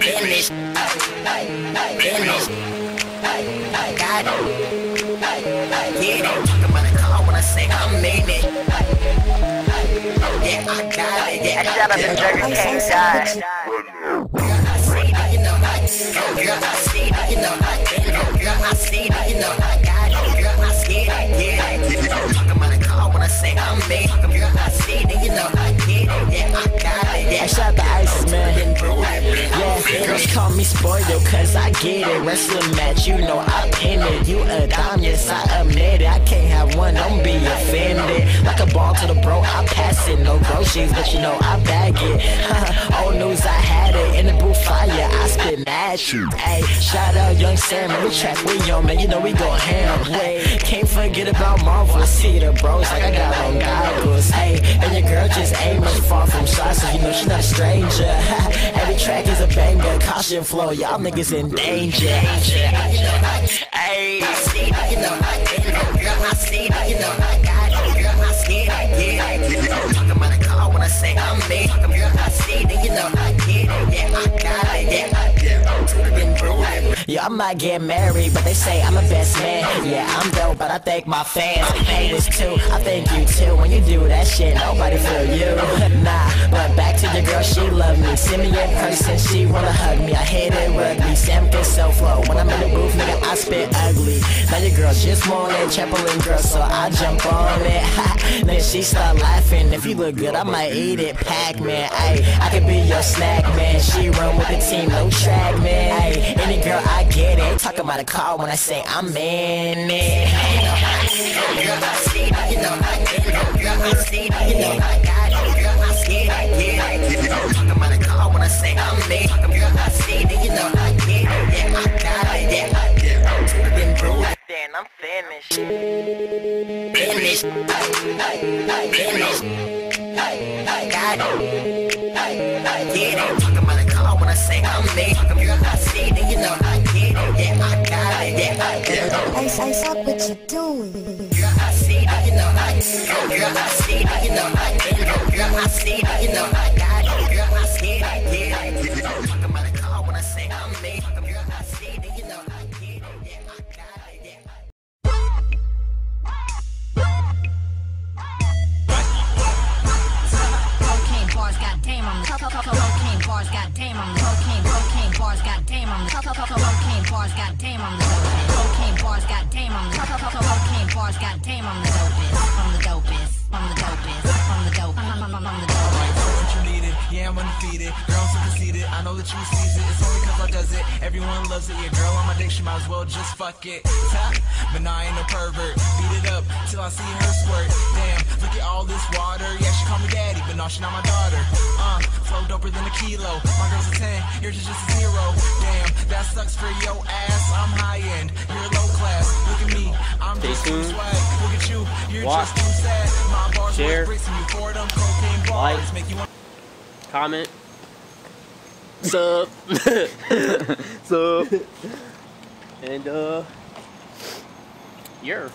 Finish. Finish. Got it. Get it. Talk about a car when I say I made it. Yeah, I got it. Yeah, I Shout out to Sugar King Dye. Girl, I see it, you know, I Girl, I see it, you know, I call me spoiled cause I get it. Wrestling match, you know I pin it. You a dime, yes I admit it. I can't have one, don't be offended. Like a ball to the bro, I pass it. No groceries, but you know I bag it. Old news, I had it. In the booth fire, I spit mad shit. Hey, shout out Young Sam, we track we yo man, you know we go ham. Wait, can't forget about Marvel. See the bros like I got on goggles. Hey, and your girl just ain't much far from shy, so you know she not a stranger. Every track is a banger, caution flow, y'all niggas in danger. Hey, I see you know, I it. Girl, I see Yeah, I might get married, but they say I'm a best man. Yeah, I'm dope, but I thank my fans. Haters too, I thank you too. When you do that shit, nobody feel you. Nah, but back to your she love me. See me in person, she wanna hug me. I hit it rugby, Sam gets so flow. When I'm in the booth, nigga, I spit ugly. Now your girl just want it, Chaplin girl, so I jump on it. Then she start laughing. If you look good, I might eat it. Pac-Man, ayy, I could be your snack man. She run with the team, no track man. Ayy, any girl, I get it. Talk about a car when I say I'm in it. Girl, I see you know, I get it. I see you know, I I see it, yeah. Talk about a car when I say I'm made. Girl, I see it, you know, I get. Yeah, I got it, yeah. Been brewing. Then I'm finished. Finish. Finish. Got it. Get it. Talk about a car when I say I'm made. Girl, I yeah. Ice, up, what you doing? Girl, I see it, you know, I Girl, I see it, you know, I Girl, I see it, you know, I got. Girl, I see it, yeah. Cocaine bars, goddamn, I'm the cocaine, cocaine bars, goddamn, I'm the co- co- co- cocaine bars, goddamn, I'm the dopest. Cocaine bars, goddamn, I'm the co- co- co- cocaine bars, goddamn, I'm the dopest. I'm the dopest. I'm the dopest. I'm the dope. I'm, I'm, I'm, I'm the dopest. what you needed. Yeah, I'm undefeated. Girl, I'm so conceited. I know that you sees it. It's only cause I does it. Everyone loves it. Yeah, girl, on my dick, she might as well just fuck it. Ha! But nah, I ain't no pervert. Beat it up till I see her squirt. Damn, look at all this water. Yeah, she call me daddy, but no, she not my daughter. Flow doper than a kilo. My girl's a 10, yours is just a zero. Damn, that sucks for your ass. I'm high end, you're low class. Look at me, I'm Stay just too tuned. swag. Look at you, you're Watch. just too sad. My bars Share. worth bricks and you pour them cocaine bars. Like. Make you want comment, sub, sub, and uh, yeah.